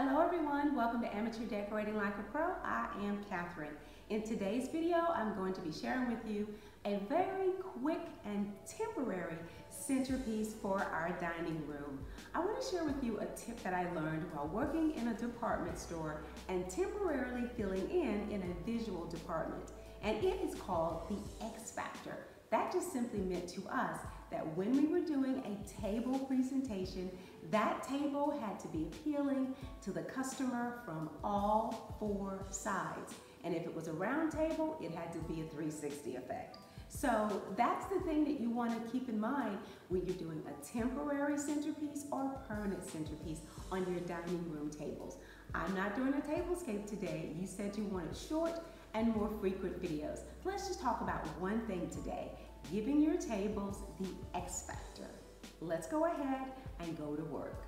Hello everyone, welcome to Amateur Decorating Like a Pro. I am Catherine. In today's video, I'm going to be sharing with you a very quick and temporary centerpiece for our dining room. I want to share with you a tip that I learned while working in a department store and temporarily filling in in a visual department. And it is called the X Factor. That just simply meant to us that when we were doing a table presentation, that table had to be appealing to the customer from all four sides. And if it was a round table, it had to be a 360 effect. So that's the thing that you want to keep in mind when you're doing a temporary centerpiece or permanent centerpiece on your dining room tables. I'm not doing a tablescape today. You said you wanted short and more frequent videos. Let's just talk about one thing today, giving your tables the X factor. Let's go ahead and go to work.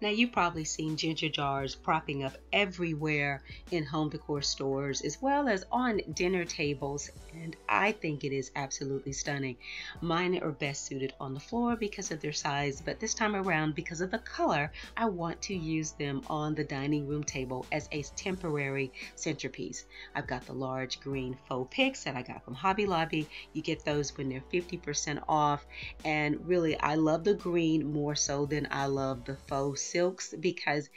Now, you've probably seen ginger jars propping up everywhere in home decor stores as well as on dinner tables, and I think it is absolutely stunning. Mine are best suited on the floor because of their size, but this time around, because of the color, I want to use them on the dining room table as a temporary centerpiece. I've got the large green faux picks that I got from Hobby Lobby. You get those when they're 50% off, and really, I love the green more so than I love the faux silks because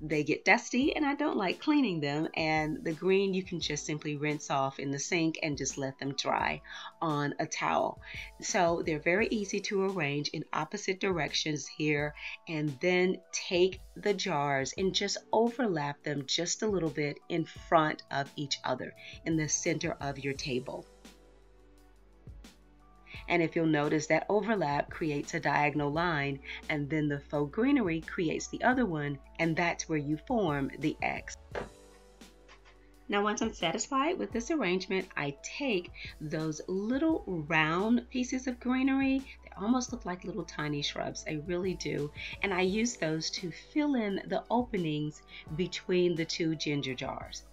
they get dusty and I don't like cleaning them. And the green you can just simply rinse off in the sink and just let them dry on a towel. So they're very easy to arrange in opposite directions here and then take the jars and just overlap them just a little bit in front of each other in the center of your table. And if you'll notice that overlap creates a diagonal line and then the faux greenery creates the other one and that's where you form the X. Now once I'm satisfied with this arrangement, I take those little round pieces of greenery, they almost look like little tiny shrubs, they really do, and I use those to fill in the openings between the two ginger jars.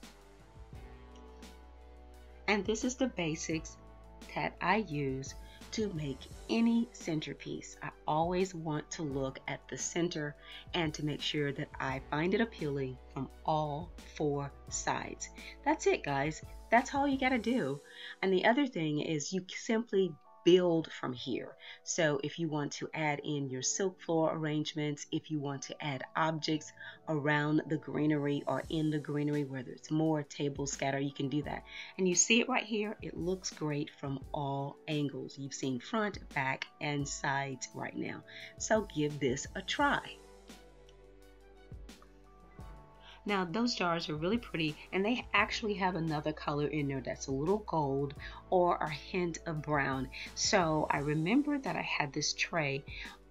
And this is the basics that I use to make any centerpiece, I always want to look at the center and to make sure that I find it appealing from all four sides. That's it, guys. That's all you got to do. And the other thing is you simply build from here. So if you want to add in your silk floor arrangements, if you want to add objects around the greenery or in the greenery where there's more table scatter, you can do that. And you see it right here, it looks great from all angles. You've seen front, back, and sides right now. So give this a try. Now those jars are really pretty and they actually have another color in there that's a little gold or a hint of brown. So I remember that I had this tray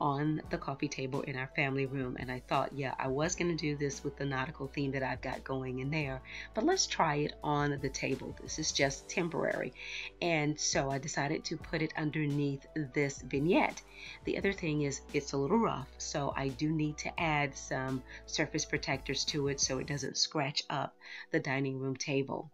on the coffee table in our family room and I thought yeah I was going to do this with the nautical theme that I've got going in there but let's try it on the table. This is just temporary. And so I decided to put it underneath this vignette. The other thing is it's a little rough so I do need to add some surface protectors to it so it doesn't scratch up the dining room table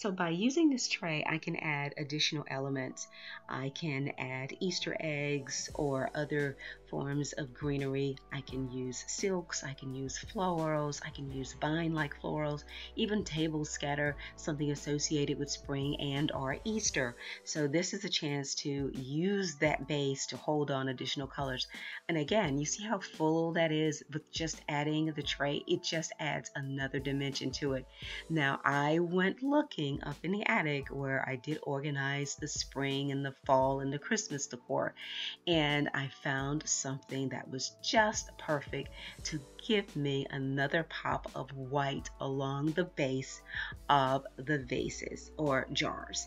so by using this tray, I can add additional elements. I can add Easter eggs or other forms of greenery. I can use silks, I can use florals, I can use vine-like florals, even table scatter, something associated with spring and or Easter. So this is a chance to use that base to hold on additional colors. And again, you see how full that is with just adding the tray? It just adds another dimension to it. Now I went looking up in the attic where I did organize the spring and the fall and the Christmas decor. And I found something that was just perfect to give me another pop of white along the base of the vases or jars.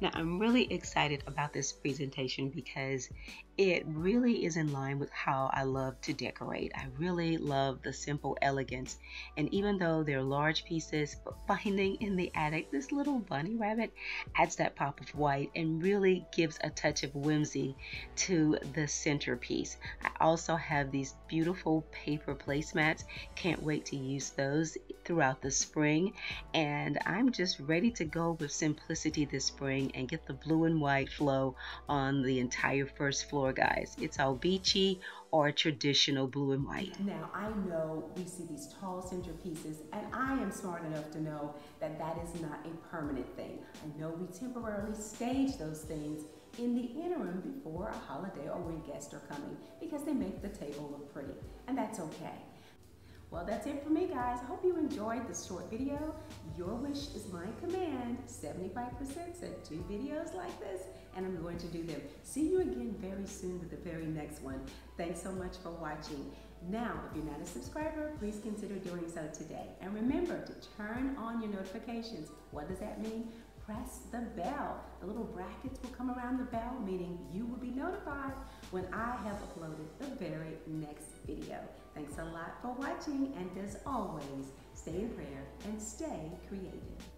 Now, I'm really excited about this presentation because it really is in line with how I love to decorate. I really love the simple elegance. And even though they're large pieces, finding in the attic this little bunny rabbit adds that pop of white and really gives a touch of whimsy to the centerpiece. I also have these beautiful paper placemats. Can't wait to use those throughout the spring. And I'm just ready to go with simplicity this spring and get the blue and white flow on the entire first floor, guys. It's all beachy or traditional blue and white. Now, I know we see these tall centerpieces, and I am smart enough to know that that is not a permanent thing. I know we temporarily stage those things in the interim before a holiday or when guests are coming because they make the table look pretty, and that's okay. Well, that's it for me, guys. I hope you enjoyed this short video. Your wish is my command. 75% said two videos like this, and I'm going to do them. See you again very soon with the very next one. Thanks so much for watching. Now, if you're not a subscriber, please consider doing so today. And remember to turn on your notifications. What does that mean? Press the bell. The little brackets will come around the bell, meaning you will be notified when I have uploaded the very next video. Thanks a lot for watching, and as always, stay in prayer and stay creative.